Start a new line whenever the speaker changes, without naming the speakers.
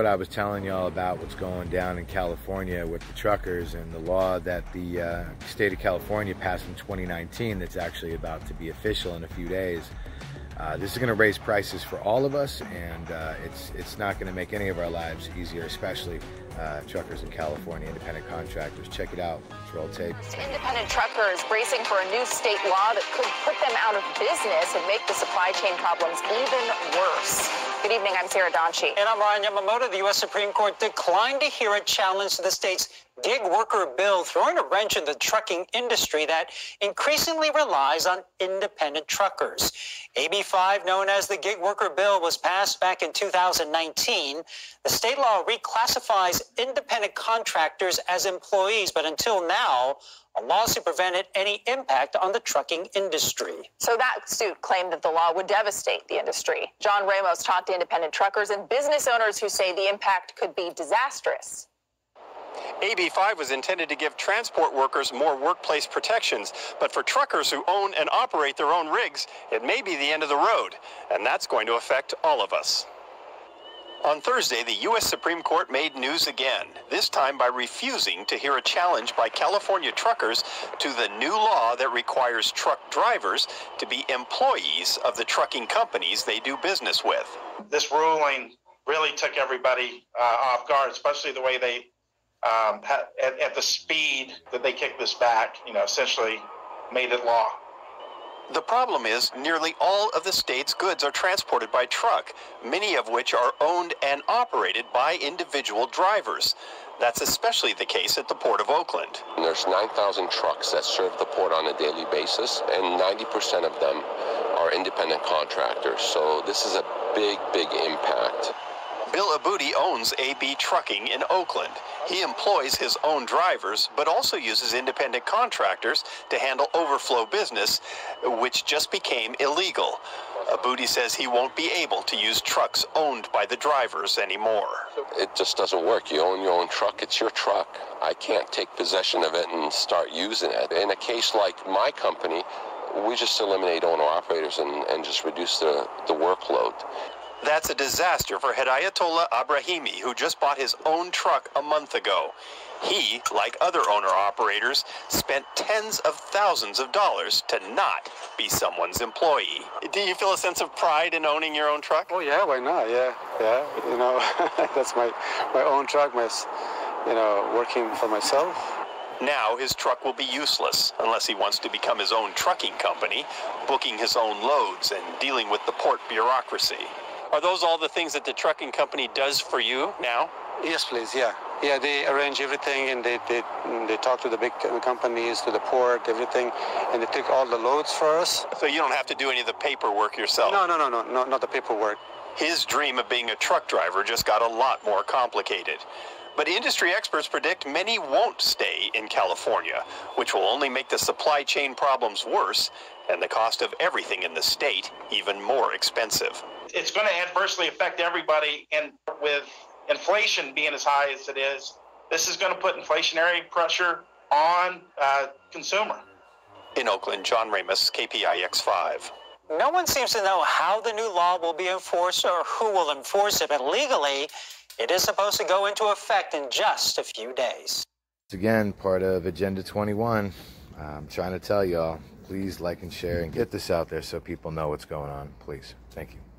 what I was telling y'all about what's going down in California with the truckers and the law that the uh, state of California passed in 2019 that's actually about to be official in a few days. Uh, this is going to raise prices for all of us, and uh, it's it's not going to make any of our lives easier, especially uh, truckers in California, independent contractors. Check it out. It's roll tape.
Independent truckers bracing for a new state law that could put them out of business and make the supply chain problems even worse. Good evening. I'm Sara Donchey.
And I'm Ryan Yamamoto. The U.S. Supreme Court declined to hear a challenge to the state's gig worker bill, throwing a wrench in the trucking industry that increasingly relies on independent truckers. AB 5, known as the gig worker bill, was passed back in 2019. The state law reclassifies independent contractors as employees, but until now, a lawsuit prevented any impact on the trucking industry.
So that suit claimed that the law would devastate the industry. John Ramos talked to independent truckers and business owners who say the impact could be disastrous.
AB 5 was intended to give transport workers more workplace protections, but for truckers who own and operate their own rigs, it may be the end of the road, and that's going to affect all of us. On Thursday, the U.S. Supreme Court made news again, this time by refusing to hear a challenge by California truckers to the new law that requires truck drivers to be employees of the trucking companies they do business with.
This ruling really took everybody uh, off guard, especially the way they, um, at, at the speed that they kicked this back, you know, essentially made it law.
The problem is nearly all of the state's goods are transported by truck, many of which are owned and operated by individual drivers. That's especially the case at the Port of Oakland.
There's 9,000 trucks that serve the port on a daily basis, and 90% of them are independent contractors. So this is a big, big impact.
Bill Aboudi owns AB Trucking in Oakland. He employs his own drivers, but also uses independent contractors to handle overflow business, which just became illegal. Aboudi says he won't be able to use trucks owned by the drivers anymore.
It just doesn't work. You own your own truck, it's your truck. I can't take possession of it and start using it. In a case like my company, we just eliminate owner operators and, and just reduce the, the workload.
That's a disaster for Hedayatollah Abrahimi, who just bought his own truck a month ago. He, like other owner operators, spent tens of thousands of dollars to not be someone's employee. Do you feel a sense of pride in owning your own truck?
Oh yeah, why not? Yeah, yeah. You know, that's my my own truck. My, you know, working for myself.
Now his truck will be useless unless he wants to become his own trucking company, booking his own loads and dealing with the port bureaucracy. Are those all the things that the trucking company does for you now?
Yes, please. Yeah, yeah. They arrange everything, and they they they talk to the big companies, to the port, everything, and they take all the loads for us.
So you don't have to do any of the paperwork yourself.
No, no, no, no, no, not the paperwork.
His dream of being a truck driver just got a lot more complicated. But industry experts predict many won't stay in California, which will only make the supply chain problems worse and the cost of everything in the state even more expensive.
It's going to adversely affect everybody, and with inflation being as high as it is, this is going to put inflationary pressure on uh, consumer.
In Oakland, John Ramos, KPIX 5.
No one seems to know how the new law will be enforced or who will enforce it, but legally, it is supposed to go into effect in just a few days.
Again, part of Agenda 21. I'm trying to tell y'all, please like and share and get this out there so people know what's going on. Please. Thank you.